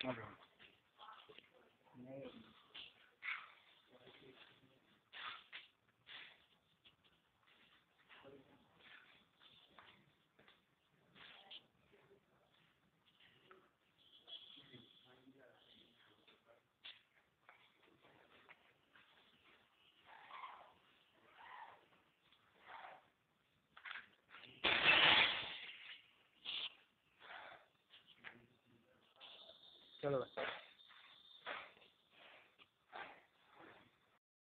啥时？没有。ಹೇಳುವ